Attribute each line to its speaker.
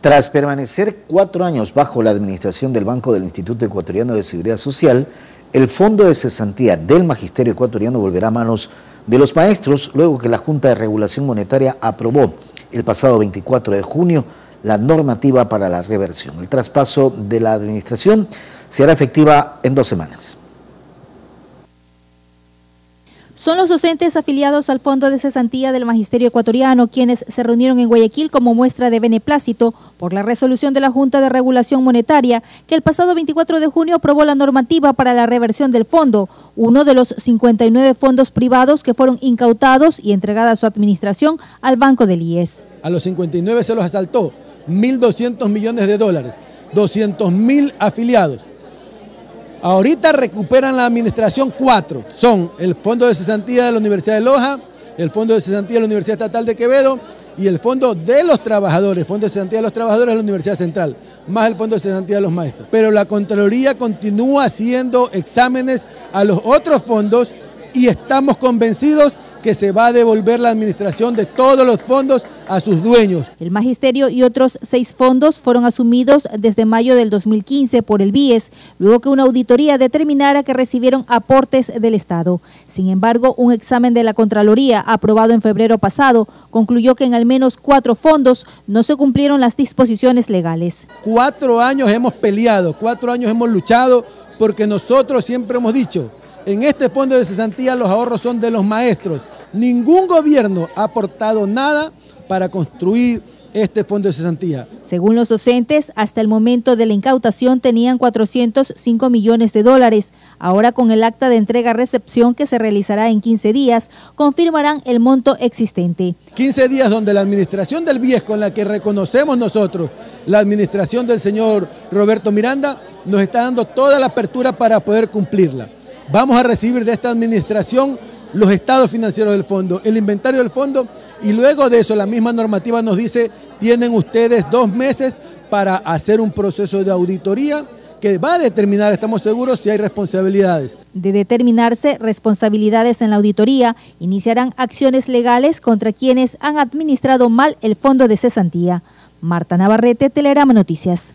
Speaker 1: Tras permanecer cuatro años bajo la administración del Banco del Instituto Ecuatoriano de Seguridad Social, el Fondo de Cesantía del Magisterio Ecuatoriano volverá a manos de los maestros luego que la Junta de Regulación Monetaria aprobó el pasado 24 de junio la normativa para la reversión. El traspaso de la administración se hará efectiva en dos semanas.
Speaker 2: Son los docentes afiliados al Fondo de Cesantía del Magisterio Ecuatoriano quienes se reunieron en Guayaquil como muestra de beneplácito por la resolución de la Junta de Regulación Monetaria que el pasado 24 de junio aprobó la normativa para la reversión del fondo, uno de los 59 fondos privados que fueron incautados y entregada su administración al Banco del IES.
Speaker 3: A los 59 se los asaltó 1.200 millones de dólares, 200 mil afiliados. Ahorita recuperan la administración cuatro. Son el Fondo de Cesantía de la Universidad de Loja, el Fondo de Cesantía de la Universidad Estatal de Quevedo y el Fondo de los Trabajadores, Fondo de Cesantía de los Trabajadores de la Universidad Central, más el Fondo de Cesantía de los Maestros. Pero la Contraloría continúa haciendo exámenes a los otros fondos y estamos convencidos que se va a devolver la administración de todos los fondos a sus dueños.
Speaker 2: El magisterio y otros seis fondos fueron asumidos desde mayo del 2015 por el BIES, luego que una auditoría determinara que recibieron aportes del Estado. Sin embargo, un examen de la Contraloría aprobado en febrero pasado concluyó que en al menos cuatro fondos no se cumplieron las disposiciones legales.
Speaker 3: Cuatro años hemos peleado, cuatro años hemos luchado porque nosotros siempre hemos dicho en este fondo de cesantía los ahorros son de los maestros. Ningún gobierno ha aportado nada para construir este fondo de cesantía.
Speaker 2: Según los docentes, hasta el momento de la incautación tenían 405 millones de dólares. Ahora con el acta de entrega-recepción que se realizará en 15 días, confirmarán el monto existente.
Speaker 3: 15 días donde la administración del BIES, con la que reconocemos nosotros, la administración del señor Roberto Miranda, nos está dando toda la apertura para poder cumplirla. Vamos a recibir de esta administración los estados financieros del fondo, el inventario del fondo y luego de eso la misma normativa nos dice tienen ustedes dos meses para hacer un proceso de auditoría que va a determinar, estamos seguros, si hay responsabilidades.
Speaker 2: De determinarse responsabilidades en la auditoría, iniciarán acciones legales contra quienes han administrado mal el fondo de cesantía. Marta Navarrete, Telegrama Noticias.